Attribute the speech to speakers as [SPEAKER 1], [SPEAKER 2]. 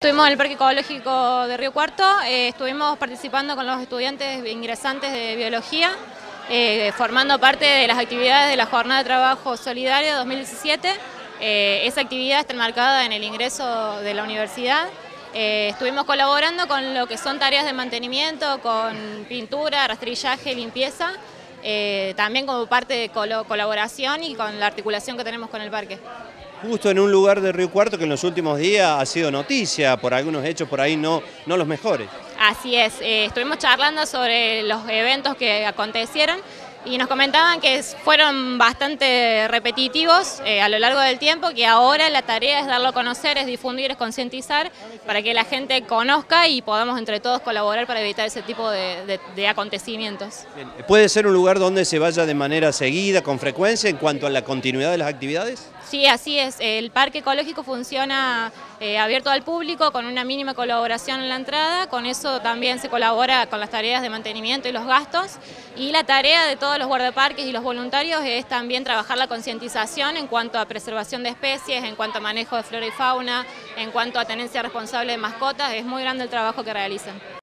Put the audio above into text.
[SPEAKER 1] Estuvimos en el Parque Ecológico de Río Cuarto, eh, estuvimos participando con los estudiantes ingresantes de Biología, eh, formando parte de las actividades de la Jornada de Trabajo Solidario 2017. Eh, esa actividad está enmarcada en el ingreso de la universidad. estuvimos colaborando con lo que son tareas de mantenimiento, con pintura, rastrillaje, limpieza, también como parte de colaboración y con la articulación que tenemos con el parque.
[SPEAKER 2] Justo en un lugar de Río Cuarto que en los últimos días ha sido noticia por algunos hechos por ahí no, no los mejores.
[SPEAKER 1] Así es, eh, estuvimos charlando sobre los eventos que acontecieron y nos comentaban que fueron bastante repetitivos eh, a lo largo del tiempo, que ahora la tarea es darlo a conocer, es difundir, es concientizar para que la gente conozca y podamos entre todos colaborar para evitar ese tipo de, acontecimientos.
[SPEAKER 2] ¿Puede ser un lugar donde se vaya de manera seguida, con frecuencia, en cuanto a la continuidad de las actividades?
[SPEAKER 1] Sí, así es. El parque ecológico funciona eh, abierto al público con una mínima colaboración en la entrada. Con eso también se colabora con las tareas de mantenimiento y los gastos. Y la tarea de todos los guardaparques y los voluntarios es también trabajar la concientización en cuanto a preservación de especies, en cuanto a manejo de flora y fauna, en cuanto a tenencia responsable de mascotas. Es muy grande el trabajo que realizan.